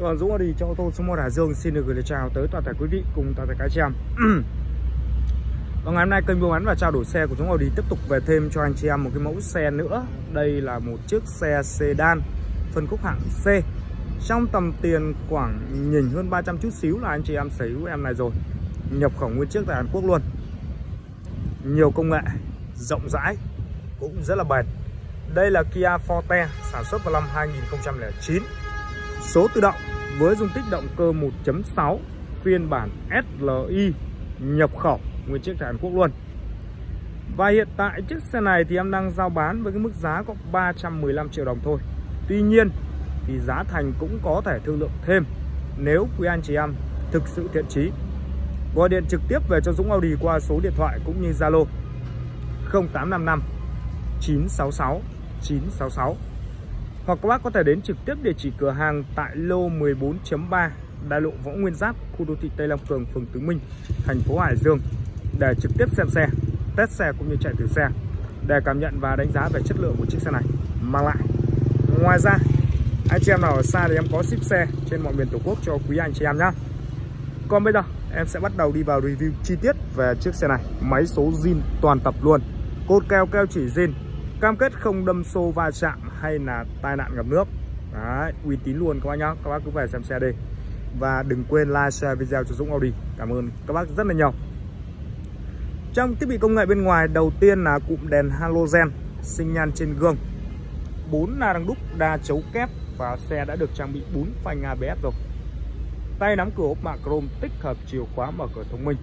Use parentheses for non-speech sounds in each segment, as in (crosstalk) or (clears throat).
Còn Dũng đi cho ô tô số 1 Hải Dương xin được gửi lời chào tới toàn thể quý vị cùng toàn thể các chị em. (clears throat) Và ngày hôm nay kênh mua bán và trao đổi xe của Dũng Audi tiếp tục về thêm cho anh chị em một cái mẫu xe nữa. Đây là một chiếc xe sedan phân khúc hạng C. Trong tầm tiền khoảng nhìn hơn 300 chút xíu là anh chị em sở hữu em này rồi. Nhập khẩu nguyên chiếc tại Hàn Quốc luôn. Nhiều công nghệ, rộng rãi, cũng rất là bền. Đây là Kia Forte sản xuất vào năm 2009 số tự động với dung tích động cơ 1.6 phiên bản SLI nhập khẩu, nguyên chiếc tại Hàn Quốc luôn. Và hiện tại chiếc xe này thì em đang giao bán với cái mức giá có 315 triệu đồng thôi. Tuy nhiên thì giá thành cũng có thể thương lượng thêm nếu quý anh chị em thực sự thiện chí. Gọi điện trực tiếp về cho Dũng, Audi qua số điện thoại cũng như Zalo 0855 966 966 hoặc các bác có thể đến trực tiếp địa chỉ cửa hàng tại lô 14.3 đại lộ Võ Nguyên Giáp, khu đô thị Tây Long Cường, phường Tứ Minh, thành phố Hải Dương để trực tiếp xem xe, test xe cũng như chạy thử xe để cảm nhận và đánh giá về chất lượng của chiếc xe này mang lại. Ngoài ra, anh chị em nào ở xa thì em có ship xe trên mọi miền Tổ quốc cho quý anh chị em nhé. Còn bây giờ em sẽ bắt đầu đi vào review chi tiết về chiếc xe này. Máy số zin toàn tập luôn, cốt keo keo chỉ zin, cam kết không đâm xô va chạm hay là tai nạn ngập nước. Đấy, uy tín luôn các bác nhá. Các bác cứ về xem xe đi. Và đừng quên like share video cho Dũng Audi. Cảm ơn các bác rất là nhiều. Trong thiết bị công nghệ bên ngoài đầu tiên là cụm đèn halogen sinh nhan trên gương. 4 la đăng đúc đa chấu kép và xe đã được trang bị 4 phanh ABS rồi. Tay nắm cửa ốp mạ chrome tích hợp chìa khóa mở cửa thông minh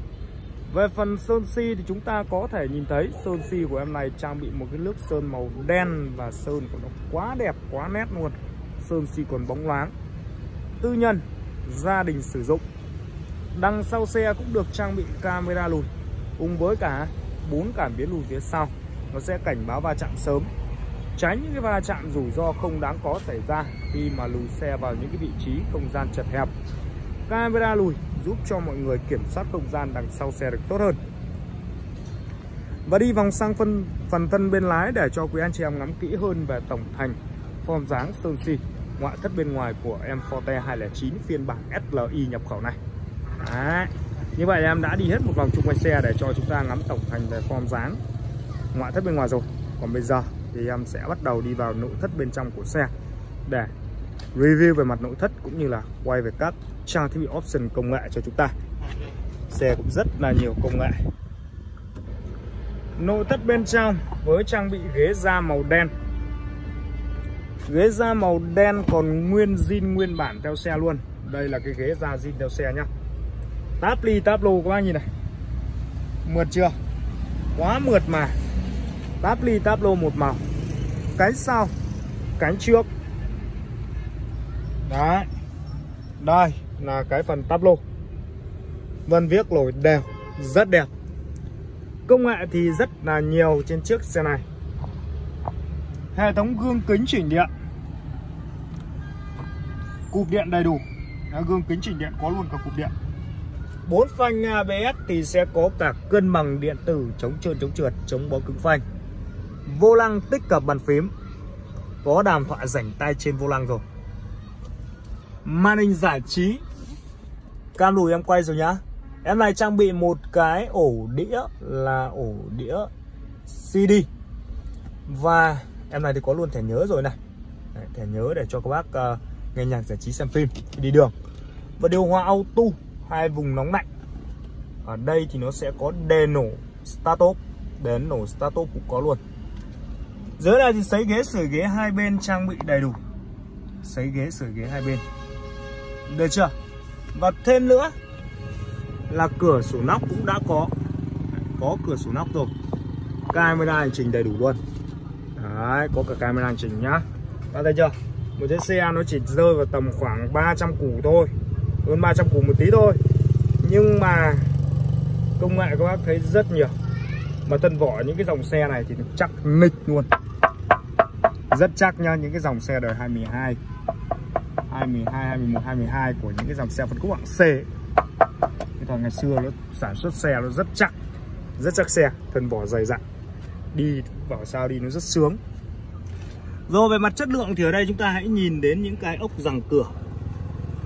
về phần sơn si thì chúng ta có thể nhìn thấy sơn si của em này trang bị một cái lớp sơn màu đen và sơn của nó quá đẹp, quá nét luôn. Sơn si còn bóng loáng. Tư nhân, gia đình sử dụng. Đằng sau xe cũng được trang bị camera lùi cùng với cả bốn cảm biến lùi phía sau. Nó sẽ cảnh báo va chạm sớm. Tránh những cái va chạm rủi ro không đáng có xảy ra khi mà lùi xe vào những cái vị trí không gian chật hẹp. Camera lùi giúp cho mọi người kiểm soát không gian đằng sau xe được tốt hơn. Và đi vòng sang phân, phần thân bên lái để cho quý anh chị em ngắm kỹ hơn về tổng thành, form dáng sơn xi ngoại thất bên ngoài của em Forte 209 phiên bản SLI nhập khẩu này. Đấy. như vậy em đã đi hết một vòng chung quanh xe để cho chúng ta ngắm tổng thành về form dáng ngoại thất bên ngoài rồi. Còn bây giờ thì em sẽ bắt đầu đi vào nội thất bên trong của xe để review về mặt nội thất cũng như là quay về các trang thiết bị option công nghệ cho chúng ta. Xe cũng rất là nhiều công nghệ. Nội thất bên trong với trang bị ghế da màu đen. Ghế da màu đen còn nguyên zin nguyên bản theo xe luôn. Đây là cái ghế da zin theo xe nhá. Táp ly, táp lô các bác nhìn này. Mượt chưa? Quá mượt mà. Táp ly, táp lô một màu. Cánh sau, cánh trước. Đấy. Đây là cái phần táp lô vân viết lồi đều, rất đẹp. Công nghệ thì rất là nhiều trên chiếc xe này. Hệ thống gương kính chỉnh điện. Cụp điện đầy đủ. Gương kính chỉnh điện có luôn cả cụp điện. Bốn phanh ABS thì sẽ có cả cân bằng điện tử chống trơn, chống trượt, chống bó cứng phanh. Vô lăng tích hợp bàn phím. Có đàm thoại rảnh tay trên vô lăng rồi. Màn hình giải trí cam lùi em quay rồi nhá. Em này trang bị một cái ổ đĩa là ổ đĩa CD và em này thì có luôn thẻ nhớ rồi này. Đấy, thẻ nhớ để cho các bác uh, nghe nhạc giải trí xem phim đi đường. Và điều hòa auto hai vùng nóng lạnh. Ở đây thì nó sẽ có đèn nổ start up đèn nổ start up cũng có luôn. Dưới này thì sấy ghế sửa ghế hai bên trang bị đầy đủ. Sấy ghế sửa ghế hai bên. Được chưa? Và thêm nữa là cửa sổ nóc cũng đã có. Có cửa sổ nóc rồi. Camera hành trình đầy đủ luôn. Đấy, có cả camera hành trình nhá. Các thấy chưa? Một chiếc xe nó chỉ rơi vào tầm khoảng 300 củ thôi. Hơn 300 củ một tí thôi. Nhưng mà công nghệ các bác thấy rất nhiều. Mà thân vỏ những cái dòng xe này thì chắc nịch luôn. Rất chắc nha những cái dòng xe đời 2012 2012, 2011, 2012 của những cái dòng xe phân khúc hạng C. Cái thời ngày xưa nó sản xuất xe nó rất chắc Rất chắc xe, thân vỏ dày dặn. Đi bảo sao đi nó rất sướng. Rồi về mặt chất lượng thì ở đây chúng ta hãy nhìn đến những cái ốc rằng cửa.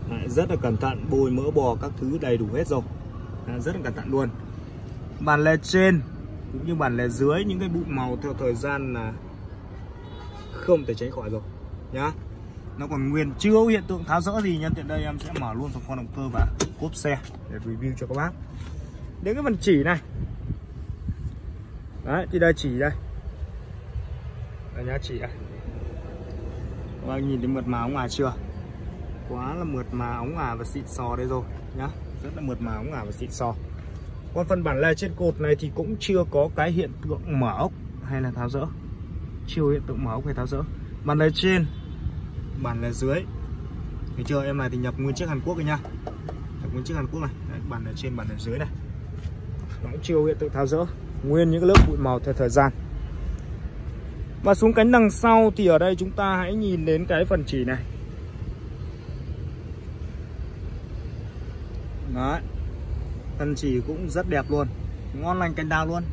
Đấy, rất là cẩn thận bôi mỡ bò các thứ đầy đủ hết rồi. Đấy, rất là cẩn thận luôn. Bàn lề trên cũng như bàn lề dưới những cái bụi màu theo thời gian là không thể tránh khỏi rồi nhá nó còn nguyên, chưa hiện tượng tháo rỡ gì, nhân tiện đây em sẽ mở luôn phần khoang động cơ và cốp xe để review cho các bác. Đến cái phần chỉ này. Đấy, thì đây chỉ đây. Đây nhá, chỉ đây. Các bác nhìn thấy mượt mà ống ngoài chưa? Quá là mượt mà ống ngả và xịn sò đây rồi, nhá. Rất là mượt mà ống ngả và xịn sò. Còn phần bản lề trên cột này thì cũng chưa có cái hiện tượng mở ốc hay là tháo rỡ. Chưa hiện tượng mở ốc hay tháo rỡ. Bản lề trên bản là dưới. Thấy chưa? Em này thì nhập nguyên chiếc Hàn Quốc rồi nha. Nhập nguyên chiếc Hàn Quốc này. Đấy, bản là trên bản là dưới này. Nó cũng chưa hiện tượng tháo rỡ. Nguyên những lớp bụi màu theo thời gian. Và xuống cánh đằng sau thì ở đây chúng ta hãy nhìn đến cái phần chỉ này. Đấy. Thân chỉ cũng rất đẹp luôn. Ngon lành cành đào luôn.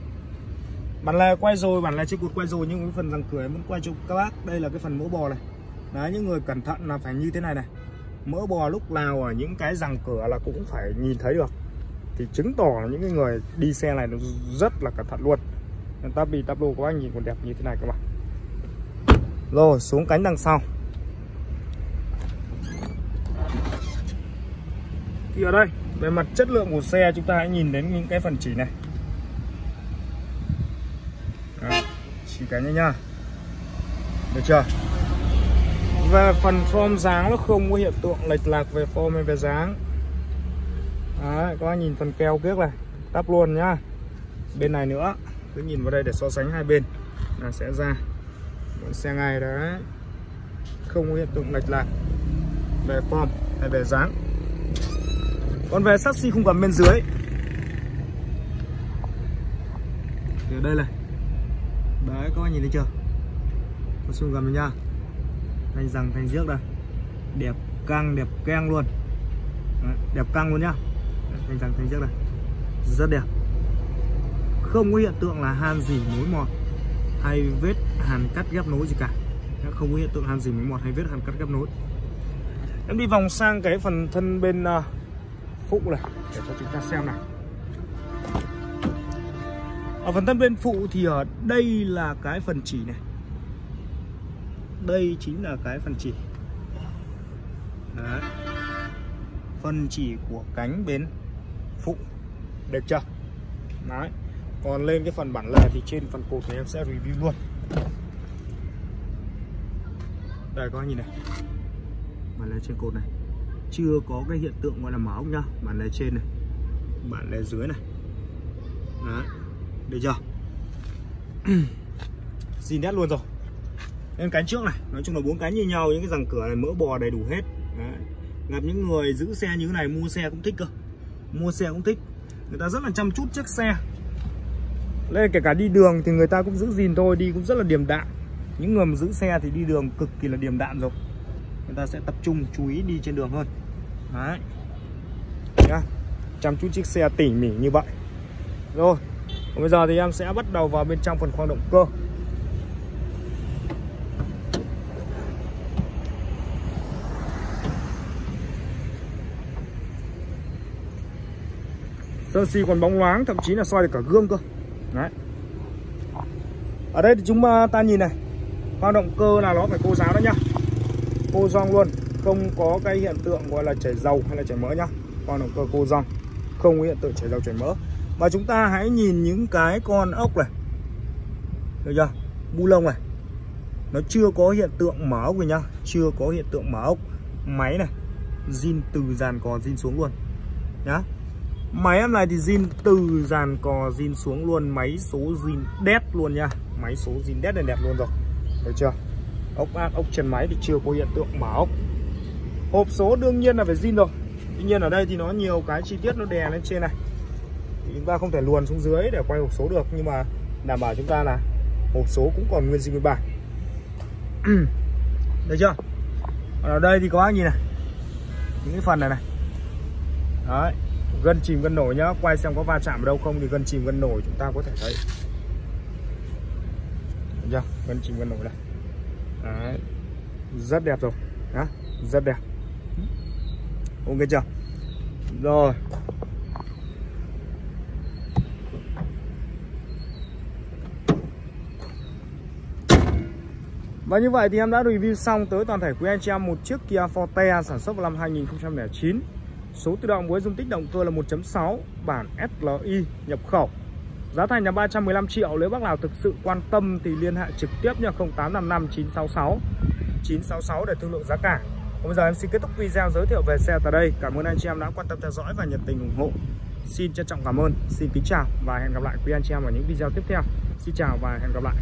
Bản lề quay rồi, bản lề trên cột quay rồi Nhưng cái phần răng cửa em vẫn quay cho các bác. Đây là cái phần mẫu bò này. Đấy, những người cẩn thận là phải như thế này này. Mỡ bò lúc nào ở những cái răng cửa là cũng phải nhìn thấy được. Thì chứng tỏ là những người đi xe này nó rất là cẩn thận luôn. Tắp bì tắp lô của anh nhìn còn đẹp như thế này các bạn. Rồi xuống cánh đằng sau. Thì ở đây về mặt chất lượng của xe chúng ta hãy nhìn đến những cái phần chỉ này. Đó, chỉ cái nha nha. được chưa? Về phần form dáng nó không có hiện tượng lệch lạc về form hay về dáng. Đấy, các nhìn phần keo kiếc này tắp luôn nhá. Bên này nữa cứ nhìn vào đây để so sánh hai bên là sẽ ra. Xe ngay đấy không có hiện tượng lệch lạc về form hay về dáng. Còn về sắt xi không gầm bên dưới thì ở đây này. Đấy các bạn nhìn thấy chưa? Có xung gầm nha thanh rằng thanh trước đây. Đẹp căng đẹp keng luôn. Đấy, đẹp căng luôn nhá. Thanh rằng thanh trước đây. Rất đẹp. Không có hiện tượng là han gì mối mọt hay vết hàn cắt ghép nối gì cả. Không có hiện tượng hàn gì mối mọt hay vết hàn cắt ghép nối. Em đi vòng sang cái phần thân bên uh, phụ này để cho chúng ta xem này ở phần thân bên phụ thì ở đây là cái phần chỉ này đây chính là cái phần chỉ. Đấy. phần chỉ của cánh bên phụ. Được chưa? Đấy. còn lên cái phần bản lề thì trên phần cột này em sẽ review luôn. Đây, các anh nhìn này. Bản lề trên cột này. Chưa có cái hiện tượng gọi là máu nhá bản lề trên này. Bản lề dưới này. Đấy. được chưa? (clears throat) Zin nét luôn rồi lên cánh trước này nói chung là bốn cánh như nhau, những cái răng cửa này mỡ bò đầy đủ hết Đấy. gặp những người giữ xe như thế này, mua xe cũng thích cơ mua xe cũng thích người ta rất là chăm chút chiếc xe lên kể cả đi đường thì người ta cũng giữ gìn thôi, đi cũng rất là điềm đạm những người mà giữ xe thì đi đường cực kỳ là điềm đạm rồi người ta sẽ tập trung chú ý đi trên đường hơn Đấy. Nhá. Chăm chút chiếc xe tỉ mỉ như vậy. Rồi. Còn bây giờ thì em sẽ bắt đầu vào bên trong phần khoang động cơ. Sơn xi còn bóng loáng, thậm chí là soi được cả gương cơ. Đấy. Ở đây thì chúng à, ta nhìn này. Khoang động cơ là nó phải cô giáo đó nhá. Cô giòn luôn. Không có cái hiện tượng gọi là chảy dầu hay là chảy mỡ nhá. Con động cơ cô rong. Không có hiện tượng chảy dầu chảy mỡ. Và chúng ta hãy nhìn những cái con ốc này. Được chưa? Bu lông này. Nó chưa có hiện tượng mở ốc rồi nhá. Chưa có hiện tượng mở ốc. Máy này. Zin từ dàn cò zin xuống luôn. Nhá máy em này thì zin từ dàn cò zin xuống luôn, máy số zin đét luôn nha. Máy số zin đét này đẹp luôn rồi. Được chưa? Ốc ác, ốc chân máy thì chưa có hiện tượng mở ốc. Hộp số đương nhiên là phải zin rồi. Tuy nhiên ở đây thì nó nhiều cái chi tiết nó đè lên trên này. Thì chúng ta không thể luồn xuống dưới để quay hộp số được, nhưng mà đảm bảo chúng ta là hộp số cũng còn nguyên zin nguyên bản. (clears throat) Được chưa? Còn ở đây thì có anh nhìn này? Những cái phần này này. Đấy gân chìm, gân nổi nhá. Quay xem có va chạm ở đâu không thì gân chìm, gân nổi chúng ta có thể thấy. Được chưa? Gân chìm, gân nổi đây. đấy. Rất đẹp rồi. Đó rất đẹp. Ok chưa? Rồi. Và như vậy thì em đã review xong tới toàn thể quý anh chị em một chiếc Kia Forte sản xuất vào năm 2009 Số tự động với dung tích động cơ là 1.6 bản SLI nhập khẩu. Giá thành là 315 triệu. Nếu bác nào thực sự quan tâm thì liên hệ trực tiếp nha 0855 966 966 để thương lượng giá cả. Còn bây giờ em xin kết thúc video giới thiệu về xe tại đây. Cảm ơn anh chị em đã quan tâm theo dõi và nhiệt tình ủng hộ. Xin trân trọng cảm ơn. Xin kính chào và hẹn gặp lại quý anh chị em ở những video tiếp theo. Xin chào và hẹn gặp lại.